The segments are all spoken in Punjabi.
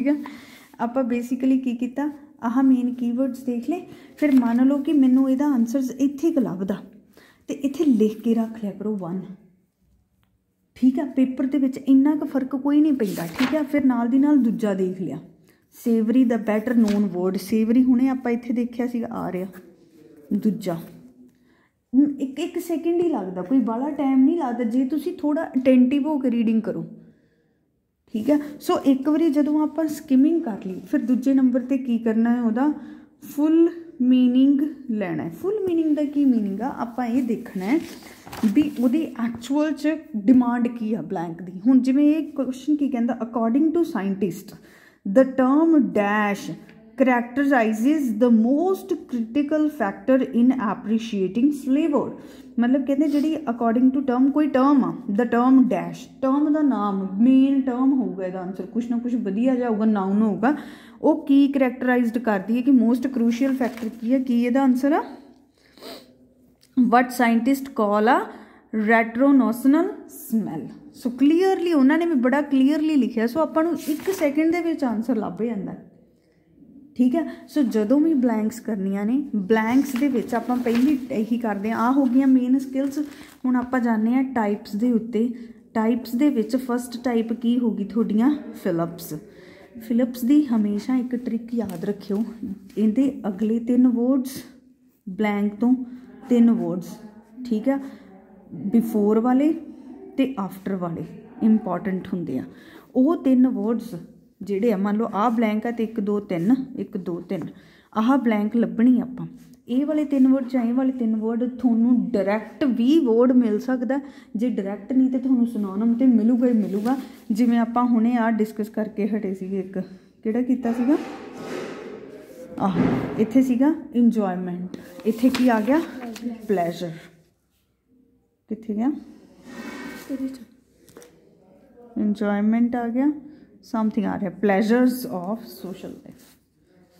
ਠੀਕ ਆ ਆਪਾਂ ਬੇਸਿਕਲੀ ਕੀ ਕੀਤਾ? ਆਹ ਮੇਨ ਕੀਵਰਡਸ ਦੇਖ ਲਏ। ਫਿਰ ਮੰਨ ਲਓ ਕਿ ਮੈਨੂੰ ਇਹਦਾ ਆਨਸਰਸ ਇੱਥੇ ਕੁ ਲੱਭਦਾ। ਤੇ ਇੱਥੇ ਲਿਖ ਕੇ ਰੱਖ ਲਿਆ ਕਰੋ 1 ਠੀਕ ਆ ਪੇਪਰ ਦੇ ਵਿੱਚ ਇੰਨਾ ਕੁ ਫ਼ਰਕ ਕੋਈ ਨਹੀਂ ਪੈਂਦਾ, ਠੀਕ ਆ ਫਿਰ ਨਾਲ ਦੀ ਨਾਲ ਦੂਜਾ ਦੇਖ ਲਿਆ। ਸੇਵਰੀ ਦਾ ਬੈਟਰ ਨੋਨ ਵਰਡ ਸੇਵਰੀ ਹੁਣੇ ਆਪਾਂ ਇੱਥੇ ਦੇਖਿਆ ਸੀਗਾ, ਆ ਰਿਹਾ। ਦੂਜਾ। ਇੱਕ ਇੱਕ ਸੈਕਿੰਡ ਹੀ ਲੱਗਦਾ, ਕੋਈ ਬਾਲਾ ਟਾਈਮ ਨਹੀਂ ਲੱਗਦਾ। ਜੇ ਤੁਸੀਂ ਥੋੜਾ ਅਟੈਂਟਿਵ ਹੋ ਕੇ ਰੀਡਿੰਗ ਕਰੋ। ਠੀਕ ਹੈ? ਸੋ ਇੱਕ ਵਾਰੀ ਜਦੋਂ ਆਪਾਂ ਸਕਿਮਿੰਗ ਕਰ ਲਈ, ਫਿਰ ਦੂਜੇ ਨੰਬਰ ਤੇ ਕੀ ਕਰਨਾ ਹੈ ਉਹਦਾ? ਫੁੱਲ ਮੀਨਿੰਗ ਲੈਣਾ ਹੈ। ਫੁੱਲ ਮੀਨਿੰਗ ਦਾ ਕੀ ਮੀਨਿੰਗ ਆ? ਆਪਾਂ ਇਹ ਦੇਖਣਾ ਹੈ ਵੀ ਉਹਦੀ ਐਕਚੁਅਲ ਚ ਡਿਮਾਂਡ ਕੀ ਆ ਬਲੈਂਕ ਦੀ। ਹੁਣ ਜਿਵੇਂ ਇਹ ਕੁਐਸਚਨ ਕੀ ਕਹਿੰਦਾ? According to scientist the term dash characterizes the most critical factor in appreciating flavor. ਮਤਲਬ ਕਹਿੰਦੇ ਜਿਹੜੀ ਅਕੋਰਡਿੰਗ ਟੂ ਟਰਮ ਕੋਈ ਟਰਮ ਆ, the ਟਰਮ ਡੈਸ਼ ਟਰਮ ਦਾ ਨਾਮ ਮੇਨ ਟਰਮ ਹੋਊਗਾ ਇਹਦਾ ਆਨਸਰ ਕੁਛ ਨਾ ਕੁਛ ਵਧੀਆ ਜਿਹਾ ਹੋਊਗਾ ਨਾਉਨ ਹੋਊਗਾ, ਉਹ ਕੀ ਕਰੈਕਟਰਾਈਜ਼ਡ ਕਰਦੀ ਹੈ ਕਿ ਮੋਸਟ ਕ੍ਰੂਸ਼ੀਅਲ ਫੈਕਟਰ ਕੀ ਹੈ, ਕੀ ਇਹਦਾ ਆਨਸਰ ਆ? ਵਟ ਸਾਇੰਟਿਸਟ call ਆ ਰੈਟਰੋਨੋਸਨਲ ਸਮੈਲ ਸੋ ਕਲੀਅਰਲੀ ਉਹਨਾਂ ਨੇ ਵੀ ਬੜਾ ਕਲੀਅਰਲੀ ਲਿਖਿਆ ਸੋ ਆਪਾਂ ਨੂੰ 1 ਸੈਕਿੰਡ ਦੇ ਵਿੱਚ ਆਨਸਰ ਲੱਭ ਜਾਂਦਾ ਠੀਕ ਹੈ? ਸੋ ਜਦੋਂ ਵੀ ਬਲੈਂਕਸ ਕਰਨੀਆਂ ਨੇ ਬਲੈਂਕਸ ਦੇ ਵਿੱਚ ਆਪਾਂ ਪਹਿਲੀ ਇਹੀ ਕਰਦੇ ਆ ਆ ਹੋ ਗਈਆਂ ਮੇਨ ਸਕਿੱਲਸ ਹੁਣ ਆਪਾਂ ਜਾਣਦੇ ਆ ਟਾਈਪਸ ਦੇ ਉੱਤੇ। ਟਾਈਪਸ ਦੇ ਵਿੱਚ ਫਸਟ ਟਾਈਪ ਕੀ ਹੋਗੀ ਤੁਹਾਡੀਆਂ? ਫਿਲਪਸ ਫਿਲਪਸ ਦੀ ਹਮੇਸ਼ਾ ਇੱਕ ਟ੍ਰਿਕ ਯਾਦ ਰੱਖਿਓ। ਇਹਦੇ ਅਗਲੇ ਤਿੰਨ ਵਰਡਸ ਬਲੈਂਕ ਤੋਂ ਤਿੰਨ ਵਰਡਸ ਠੀਕ ਹੈ? ਬਿਫੋਰ ਵਾਲੇ ਤੇ ਆਫਟਰ ਵਾਲੇ ਇੰਪੋਰਟੈਂਟ ਹੁੰਦੇ ਆ। ਉਹ ਤਿੰਨ ਵਰਡਸ ਜਿਹੜੇ ਆ ਮੰਨ ਲਓ ਆਹ ਬਲੈਂਕ ਆ ਤੇ 1 2 3 1 2 3 ਆਹ ਬਲੈਂਕ ਲੱਭਣੀ ਆਪਾਂ। ਇਹ ਵਾਲੇ ਤਿੰਨ ਵਰਡ ਜਾਂ ਇਹ ਵਾਲੇ ਤਿੰਨ ਵਰਡ ਤੁਹਾਨੂੰ ਡਾਇਰੈਕਟ ਵੀ ਵਰਡ ਮਿਲ ਸਕਦਾ। ਜੇ ਡਾਇਰੈਕਟ ਨਹੀਂ ਤੇ ਤੁਹਾਨੂੰ ਸਿਨੋਨਮ ਤੇ ਮਿਲੂਗਾ ਹੀ ਮਿਲੂਗਾ। ਜਿਵੇਂ ਆਪਾਂ ਹੁਣੇ ਆ ਡਿਸਕਸ ਕਰਕੇ ਹਟੇ ਸੀਗੇ ਇੱਕ। ਕਿਹੜਾ ਕੀਤਾ ਸੀਗਾ? ਆਹ ਇੱਥੇ ਸੀਗਾ ਇੰਜੋਇਮੈਂਟ ਇੱਥੇ ਕੀ ਆ ਗਿਆ? ਪਲੇਜ਼ਰ ਕਿੱਥੇ ਗਿਆ? ਇੰਜੋਇਮੈਂਟ ਆ ਗਿਆ। ਸਮਥਿੰਗ ਆ ਰਿਹਾ ਪਲੇਜ਼ਰਸ ਆਫ ਸੋਸ਼ਲ ਲਾਈਫ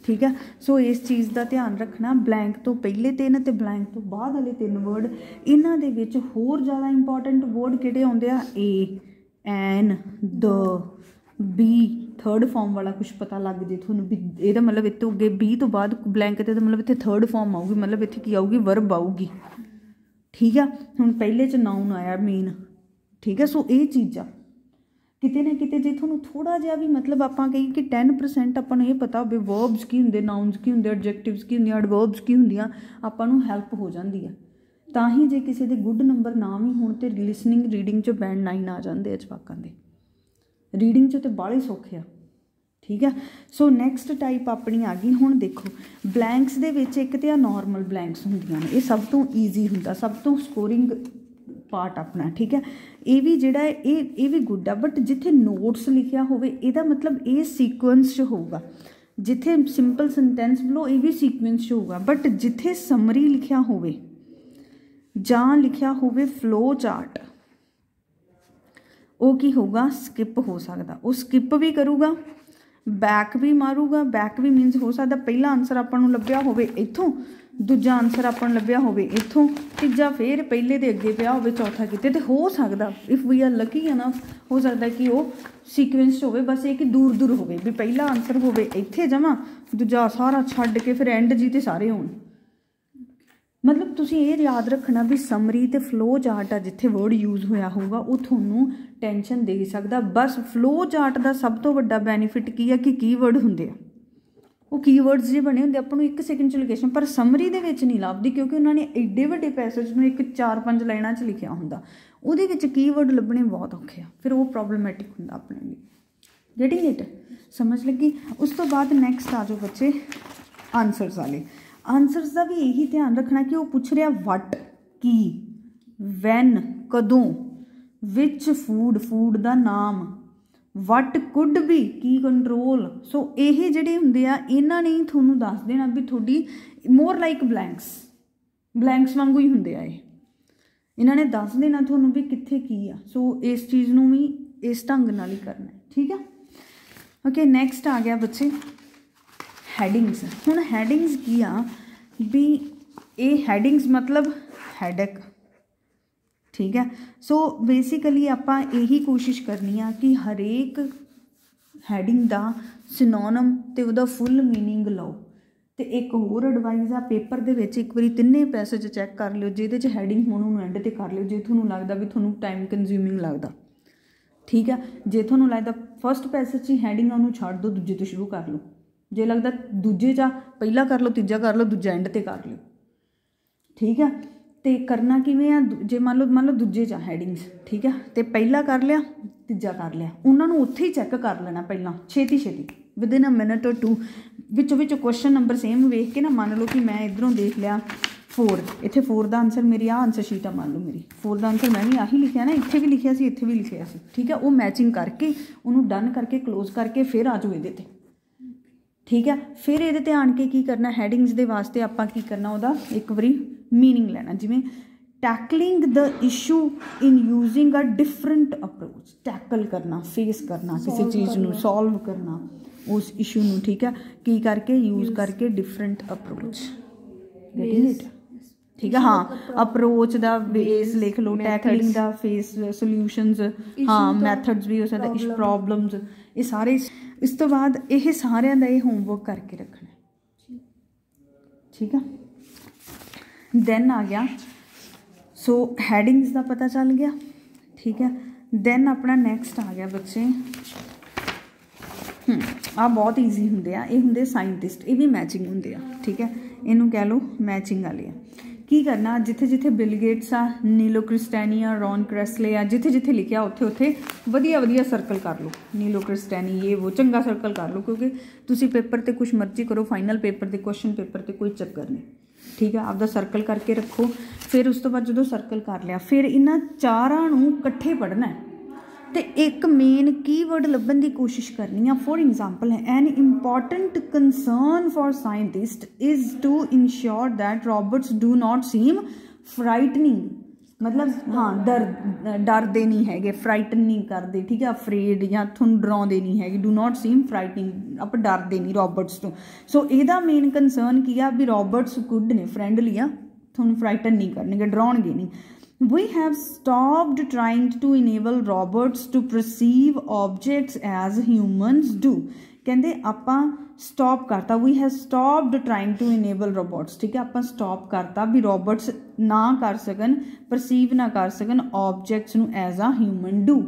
ਠੀਕ ਹੈ? ਸੋ ਇਸ ਚੀਜ਼ ਦਾ ਧਿਆਨ ਰੱਖਣਾ ਬਲੈਂਕ ਤੋਂ ਪਹਿਲੇ ਤਿੰਨ ਤੇ ਬਲੈਂਕ ਤੋਂ ਬਾਅਦ ਵਾਲੇ ਤਿੰਨ ਵਰਡ ਇਹਨਾਂ ਦੇ ਵਿੱਚ ਹੋਰ ਜ਼ਿਆਦਾ ਇੰਪੋਰਟੈਂਟ ਵਰਡ ਕਿਹੜੇ ਆਉਂਦੇ ਆ? A an the be third form ਵਾਲਾ ਕੁਝ ਪਤਾ ਲੱਗ ਜੇ ਤੁਹਾਨੂੰ ਵੀ ਇਹਦਾ ਮਤਲਬ ਇੱਥੇ ਅੱਗੇ ਬੀ ਤੋਂ ਬਾਅਦ ਬਲੈਂਕ ਤੇ ਤਾਂ ਮਤਲਬ ਇੱਥੇ ਥਰਡ ਫਾਰਮ ਆਊਗੀ, ਮਤਲਬ ਇੱਥੇ ਕੀ ਆਊਗੀ? ਵਰਬ ਆਊਗੀ। ਠੀਕ ਆ? ਹੁਣ ਪਹਿਲੇ ਚ ਨਾਉਨ ਆਇਆ ਮੇਨ ਠੀਕ ਹੈ? ਸੋ ਇਹ ਚੀਜ਼ਾਂ ਕਿਤੇ ਨਾ ਕਿਤੇ ਜੇ ਤੁਹਾਨੂੰ ਥੋੜਾ ਜਿਹਾ ਵੀ ਮਤਲਬ ਆਪਾਂ ਕਹੀਏ ਕਿ 10% ਆਪਾਂ ਨੂੰ ਇਹ ਪਤਾ ਹੋਵੇ ਵਰਬਸ ਕੀ ਹੁੰਦੇ ਨਾਉਨਸ ਕੀ ਹੁੰਦੇ ਐਡਜੈਕਟਿਵਸ ਕੀ ਹੁੰਦੀਆਂ ਐਡਵਰਬਸ ਕੀ ਹੁੰਦੀਆਂ, ਆਪਾਂ ਨੂੰ ਹੈਲਪ ਹੋ ਜਾਂਦੀ ਹੈ ਤਾਂ ਹੀ ਜੇ ਕਿਸੇ ਦੇ ਗੁੱਡ ਨੰਬਰ ਨਾ ਵੀ ਹੋਣ ਤੇ ਲਿਸਨਿੰਗ ਰੀਡਿੰਗ ਚ ਬੈਂਡ 9 ਆ ਜਾਂਦੇ ਆ ਜਵਾਕਾਂ ਦੇ। ਰੀਡਿੰਗ ਚ ਤੇ ਬਾਹਲੇ ਸੌਖੇ ਆ, ਠੀਕ ਆ? ਸੋ ਨੈਕਸਟ ਟਾਈਪ ਆਪਣੀ ਆ ਗਈ, ਹੁਣ ਦੇਖੋ ਬਲੈਂਕਸ ਦੇ ਵਿੱਚ ਇੱਕ ਤੇ ਆ ਨਾਰਮਲ ਬਲੈਂਕਸ ਹੁੰਦੀਆਂ ਨੇ, ਇਹ ਸਭ ਤੋਂ ਈਜ਼ੀ ਹੁੰਦਾ, ਸਭ ਤੋਂ ਸਕੋਰਿੰਗ ਪਾਰਟ ਆਪਣਾ, ਠੀਕ ਹੈ? ਇਹ ਵੀ ਜਿਹੜਾ ਹੈ, ਇਹ ਇਹ ਵੀ ਗੁੱਡ ਆ ਬਟ ਜਿੱਥੇ ਨੋਟਸ ਲਿਖਿਆ ਹੋਵੇ, ਇਹਦਾ ਮਤਲਬ ਇਹ ਸੀਕੁਐਂਸ 'ਚ ਹੋਊਗਾ। ਜਿੱਥੇ ਸਿੰਪਲ ਸੈਂਟੈਂਸ ਬਲੋ, ਇਹ ਵੀ ਸੀਕੁਐਂਸ 'ਚ ਹੋਊਗਾ। ਬਟ ਜਿੱਥੇ ਸਮਰੀ ਲਿਖਿਆ ਹੋਵੇ, ਜਾਂ ਲਿਖਿਆ ਹੋਵੇ ਫਲੋ ਚਾਰਟ ਉਹ ਕੀ ਹੋਊਗਾ? ਸਕਿਪ ਹੋ ਸਕਦਾ। ਉਹ ਸਕਿਪ ਵੀ ਕਰੂਗਾ ਬੈਕ ਵੀ ਮਾਰੂਗਾ। ਬੈਕ ਵੀ ਮੀਨਸ ਹੋ ਸਕਦਾ, ਪਹਿਲਾ ਆਨਸਰ ਆਪਾਂ ਨੂੰ ਲੱਭਿਆ ਹੋਵੇ ਇੱਥੋਂ ਦੂਜਾ ਆਨਸਰ ਆਪਾਂ ਨੂੰ ਲੱਭਿਆ ਹੋਵੇ ਇੱਥੋਂ ਤੀਜਾ ਫੇਰ ਪਹਿਲੇ ਦੇ ਅੱਗੇ ਪਿਆ ਹੋਵੇ ਚੌਥਾ ਕਿਤੇ ਤੇ ਹੋ ਸਕਦਾ। ਇਫ ਵੀ ਆਰ ਲੱਕੀ ਨਾ ਹੋ ਸਕਦਾ ਕਿ ਉਹ ਸੀਕੁਐਂਸ ਹੋਵੇ, ਬਸ ਇਹ ਕਿ ਦੂਰ ਦੂਰ ਹੋਵੇ, ਵੀ ਪਹਿਲਾ ਆਨਸਰ ਹੋਵੇ ਇੱਥੇ ਜਮਾ, ਦੂਜਾ ਸਾਰਾ ਛੱਡ ਕੇ ਫਿਰ ਐਂਡ ਜੀ ਤੇ ਸਾਰੇ ਹੋਣ। ਮਤਲਬ ਤੁਸੀਂ ਇਹ ਯਾਦ ਰੱਖਣਾ ਵੀ ਸਮਰੀ ਤੇ ਫਲੋ ਚਾਰਟ ਆ ਜਿੱਥੇ ਵਰਡ ਯੂਜ਼ ਹੋਇਆ ਹੋਊਗਾ, ਉਹ ਤੁਹਾਨੂੰ ਟੈਨਸ਼ਨ ਦੇ ਸਕਦਾ। ਬਸ ਫਲੋ ਚਾਰਟ ਦਾ ਸਭ ਤੋਂ ਵੱਡਾ ਬੈਨੀਫਿਟ ਕੀ ਆ ਕਿ ਕੀਵਰਡ ਹੁੰਦੇ ਆ। ਉਹ ਕੀਵਰਡਸ ਜੇ ਬਣੇ ਹੁੰਦੇ ਆਪਾਂ ਨੂੰ 1 ਸੈਕਿੰਡ ਚ ਲੋਕੇਸ਼ਨ ਪਰ ਸਮਰੀ ਦੇ ਵਿੱਚ ਨਹੀਂ ਲੱਭਦੀ ਕਿਉਂਕਿ ਉਹਨਾਂ ਨੇ ਐਡੇ ਵੱਡੇ ਪੈਸੇਜ ਨੂੰ ਇੱਕ 4-5 ਲਾਈਨਾਂ 'ਚ ਲਿਖਿਆ ਹੁੰਦਾ। ਉਹਦੇ ਵਿੱਚ ਕੀਵਰਡ ਲੱਭਣੇ ਬਹੁਤ ਔਖੇ ਆ, ਫਿਰ ਉਹ ਪ੍ਰੋਬਲਮੈਟਿਕ ਹੁੰਦਾ ਆਪਣੇ ਲਈ। ਗੈਟਿੰਗ ਇਟ ਸਮਝ ਲੱਗੀ? ਉਸ ਤੋਂ ਬਾਅਦ ਨੈਕਸਟ ਆ ਜਾਓ ਬੱਚੇ ਆਨਸਰਸ ਵਾਲੇ। ਆਨਸਰਸ ਦਾ ਵੀ ਇਹੀ ਧਿਆਨ ਰੱਖਣਾ ਕਿ ਉਹ ਪੁੱਛ ਰਿਹਾ ਵਟ ਕੀ ਵੈਨ ਕਦੋਂ ਵਿਚ ਫੂਡ ਫੂਡ ਦਾ ਨਾਮ। ਵਟ ਕੁਡ ਬੀ ਕੀ ਕੰਟਰੋਲ ਸੋ ਇਹ ਜਿਹੜੇ ਹੁੰਦੇ ਆ, ਇਹਨਾਂ ਨੇ ਹੀ ਤੁਹਾਨੂੰ ਦੱਸ ਦੇਣਾ ਵੀ ਤੁਹਾਡੀ ਮੋਰ ਲਾਈਕ ਬਲੈਂਕਸ ਬਲੈਂਕਸ ਵਾਂਗੂ ਹੀ ਹੁੰਦੇ ਆ ਇਹ। ਇਹਨਾਂ ਨੇ ਦੱਸ ਦੇਣਾ ਤੁਹਾਨੂੰ ਵੀ ਕਿੱਥੇ ਕੀ ਆ। ਸੋ ਇਸ ਚੀਜ਼ ਨੂੰ ਵੀ ਇਸ ਢੰਗ ਨਾਲ ਹੀ ਕਰਨਾ ਠੀਕ ਆ? ਓਕੇ ਨੈਕਸਟ ਆ ਗਿਆ ਬੱਚੇ। ਹੈਡਿੰਗਸ ਹੁਣ ਹੈਡਿੰਗਸ ਕੀ ਆ? ਵੀ ਇਹ ਹੈਡਿੰਗਸ ਮਤਲਬ ਹੈਡਕ ਠੀਕ ਹੈ? ਸੋ ਬੇਸਿਕਲੀ ਆਪਾਂ ਇਹੀ ਕੋਸ਼ਿਸ਼ ਕਰਨੀ ਆ ਕਿ ਹਰੇਕ ਹੈਡਿੰਗ ਦਾ ਸਿਨੋਨਮ ਤੇ ਉਹਦਾ ਫੁੱਲ ਮੀਨਿੰਗ ਲਓ। ਤੇ ਇੱਕ ਹੋਰ ਐਡਵਾਈਸ ਆ ਪੇਪਰ ਦੇ ਵਿੱਚ ਇੱਕ ਵਾਰੀ ਤਿੰਨੇ ਪੈਸੇਜ ਚੈੱਕ ਕਰ ਲਿਓ, ਜਿਹਦੇ 'ਚ ਹੈਡਿੰਗ ਹੋਣ ਉਹਨੂੰ ਐਂਡ ਤੇ ਕਰ ਲਿਓ, ਜੇ ਤੁਹਾਨੂੰ ਲੱਗਦਾ ਵੀ ਤੁਹਾਨੂੰ ਟਾਈਮ ਕੰਜ਼ਿਊਮਿੰਗ ਲੱਗਦਾ। ਠੀਕ ਆ ਜੇ ਤੁਹਾਨੂੰ ਲੱਗਦਾ ਫਰਸਟ ਪੈਸੇਜ 'ਚ ਹੈਡਿੰਗ ਆ, ਉਹਨੂੰ ਛੱਡ ਦਿਓ, ਦੂਜੇ ਤੋਂ ਸ਼ੁਰੂ ਕਰ ਲਓ। ਜੇ ਲੱਗਦਾ ਦੂਜੇ 'ਚ ਆ, ਪਹਿਲਾ ਕਰ ਲਓ, ਤੀਜਾ ਕਰ ਲਓ, ਦੂਜਾ ਐਂਡ ਤੇ ਕਰ ਲਿਓ। ਠੀਕ ਆ ਤੇ ਕਰਨਾ ਕਿਵੇਂ ਆ? ਦੂ- ਜੇ ਮੰਨ ਲਓ ਮੰਨ ਲਓ ਦੂਜੇ 'ਚ ਹੈਡਿੰਗਸ ਠੀਕ ਆ? ਤੇ ਪਹਿਲਾ ਕਰ ਲਿਆ, ਤੀਜਾ ਕਰ ਲਿਆ। ਉਹਨਾਂ ਨੂੰ ਉੱਥੇ ਹੀ ਚੈੱਕ ਕਰ ਲੈਣਾ ਪਹਿਲਾਂ, ਛੇਤੀ ਛੇਤੀ within a minute or two ਵਿੱਚੋਂ ਵਿੱਚ ਕੁਐਸਚਨ ਨੰਬਰ ਸੇਮ ਵੇਖ ਕੇ ਨਾ ਮੰਨ ਲਓ ਕਿ ਮੈਂ ਇਧਰੋਂ ਦੇਖ ਲਿਆ 4 ਇੱਥੇ 4 ਦਾ ਆਨਸਰ ਮੇਰੀ ਆ ਆਨਸਰ ਸ਼ੀਟ ਆ ਮੰਨ ਲਓ ਮੇਰੀ। 4 ਦਾ ਆਨਸਰ ਮੈਂ ਵੀ ਆਹੀ ਲਿਖਿਆ ਨਾ, ਇੱਥੇ ਵੀ ਲਿਖਿਆ ਸੀ, ਇੱਥੇ ਵੀ ਲਿਖਿਆ ਸੀ। ਠੀਕ ਹੈ ਉਹ ਮੈਚਿੰਗ ਕਰਕੇ, ਉਹਨੂੰ ਡਨ ਕਰਕੇ ਕਲੋਜ਼ ਕਰਕੇ, ਫਿਰ ਆ ਜਾਓ ਇਹਦੇ ਤੇ। ਠੀਕ ਹੈ? ਫਿਰ ਇਹਦੇ ਤੇ ਆਣ ਕੇ ਕੀ ਕਰਨਾ? ਹੈਡਿੰਗਸ ਦੇ ਵਾਸਤੇ ਆਪਾਂ ਕੀ ਕਰਨਾ? ਉਹਦਾ ਇੱਕ ਵਾਰੀ ਮੀਨਿੰਗ ਲੈਣਾ। ਜਿਵੇਂ tackling the issue in using a different approach tackle ਕਰਨਾ ਫੇਸ ਕਰਨਾ ਕਿਸੇ ਚੀਜ਼ ਨੂੰ ਸੋਲਵ ਕਰਨਾ ਉਸ ਇਸ਼ੂ ਨੂੰ ਠੀਕ ਹੈ? ਕੀ ਕਰਕੇ? ਯੂਜ਼ ਕਰਕੇ ਡਿਫਰੈਂਟ ਅਪਰੋਚ ਗੈਟਿੰਗ ਇਟ ਠੀਕ ਹੈ? ਹਾਂ ਅਪਰੋਚ ਦਾ ਬੇਸ ਲਿਖ ਲਓ। ਟੈਕਲਿੰਗ ਦਾ ਫੇਸ ਸੋਲੂਸ਼ਨਸ ਹਾਂ ਮੈਥਡਸ ਵੀ ਹੋ ਸਕਦਾ। ਇਸ ਪ੍ਰੋਬਲਮਸ ਇਹ ਸਾਰੇ ਇਸ ਤੋਂ ਬਾਅਦ ਇਹ ਸਾਰਿਆਂ ਦਾ ਇਹ ਹੋਮਵਰਕ ਕਰਕੇ ਰੱਖਣਾ ਠੀਕ ਆ? ਦੈਨ ਆ ਗਿਆ। ਸੋ ਹੈਡਿੰਗਸ ਦਾ ਪਤਾ ਚੱਲ ਗਿਆ। ਠੀਕ ਹੈ ਦੈਨ ਆਪਣਾ ਨੈਕਸਟ ਆ ਗਿਆ ਬੱਚੇ। ਹਮ ਆ ਬਹੁਤ ਈਜ਼ੀ ਹੁੰਦੇ ਆ। ਇਹ ਹੁੰਦੇ ਸਾਇੰਟਿਸਟ ਇਹ ਵੀ ਮੈਚਿੰਗ ਹੁੰਦੇ ਆ। ਠੀਕ ਹੈ ਇਹਨੂੰ ਕਹਿ ਲਓ ਮੈਚਿੰਗ ਵਾਲੇ ਆ। ਕੀ ਕਰਨਾ? ਜਿੱਥੇ ਜਿੱਥੇ ਬਿਲ ਗੇਟਸ ਆ, ਨੀਲੋ ਕ੍ਰਿਸਟੈਨੀ ਆ, ਰੌਨ ਕ੍ਰੈਸਲੇ ਆ, ਜਿੱਥੇ ਜਿੱਥੇ ਲਿਖਿਆ, ਉੱਥੇ ਉੱਥੇ ਵਧੀਆ ਵਧੀਆ ਸਰਕਲ ਕਰ ਲਓ। ਨੀਲੋ ਕ੍ਰਿਸਟੈਨੀ, ਇਹ ਉਹ ਚੰਗਾ ਸਰਕਲ ਕਰ ਲਓ, ਕਿਉਂਕਿ ਤੁਸੀਂ ਪੇਪਰ ਤੇ ਕੁਝ ਮਰਜ਼ੀ ਕਰੋ ਫਾਈਨਲ ਪੇਪਰ 'ਤੇ ਕੁਐਸਚਨ ਪੇਪਰ ਤੇ ਕੋਈ ਚੱਕਰ ਨਹੀਂ। ਠੀਕ ਆ? ਆਪਦਾ ਸਰਕਲ ਕਰਕੇ ਰੱਖੋ। ਫਿਰ ਉਸ ਤੋਂ ਬਾਅਦ ਜਦੋਂ ਸਰਕਲ ਕਰ ਲਿਆ, ਫਿਰ ਇਹਨਾਂ ਚਾਰਾਂ ਨੂੰ ਇਕੱਠੇ ਪੜ੍ਹਨਾ ਹੈ। ਤੇ ਇੱਕ ਮੇਨ ਕੀਵਰਡ ਲੱਭਣ ਦੀ ਕੋਸ਼ਿਸ਼ ਕਰਨੀ ਆ। For example an important concern for scientist is to ensure that robots do not seem frightening ਮਤਲਬ, ਹਾਂ, ਡਰ, ਡਰਦੇ ਨਹੀਂ ਹੈਗੇ ਫਰਾਈਟਨ ਨਹੀਂ ਕਰਦੇ, ਠੀਕ ਹੈ ਅਫਰੇਡ ਜਾਂ ਤੁਹਾਨੂੰ ਡਰਾਉਂਦੇ ਨਹੀਂ ਹੈਗੇ ਡੂ ਨਾਟ ਸੀਮ ਫਰਾਈਟਨਿੰਗ ਆਪਾਂ ਡਰਦੇ ਨਹੀਂ ਰੋਬੋਟਸ ਤੋਂ। ਸੋ ਇਹਦਾ ਮੇਨ ਕੰਸਰਨ ਕੀ ਆ? ਵੀ ਰੋਬੋਟਸ ਗੁੱਡ ਨੇ ਫ੍ਰੈਂਡਲੀ ਆ, ਤੁਹਾਨੂੰ ਫਰਾਈਟਨ ਨਹੀਂ ਕਰਨਗੇ, ਡਰਾਉਣਗੇ ਨਹੀਂ। We have stopped trying to enable robots to perceive objects as humans do. ਕਹਿੰਦੇ ਆਪਾਂ ਸਟਾਪ ਕਰਤਾ we have stopped trying to enable robots ਠੀਕ ਹੈ ਆਪਾਂ ਸਟਾਪ ਕਰਤਾ ਵੀ ਰੋਬੋਟਸ ਨਾ ਕਰ ਸਕਣ ਪਰਸੀਵ ਨਾ ਕਰ ਸਕਣ ਆਬਜੈਕਟਸ ਨੂੰ ਐਜ਼ ਆ ਹਿਊਮਨ ਡੂ